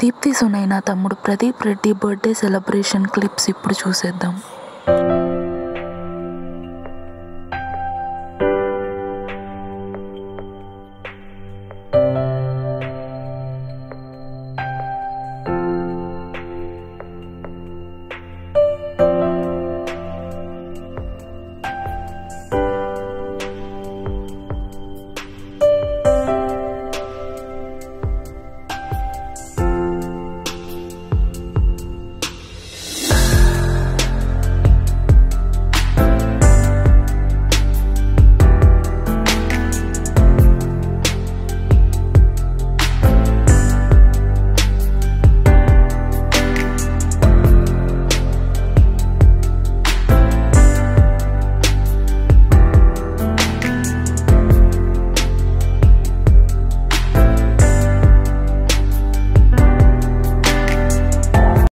దీప్తి సునైన తమ్ముడు Pradeep Reddy birthday celebration clips ఇప్పుడు చూసేద్దాం.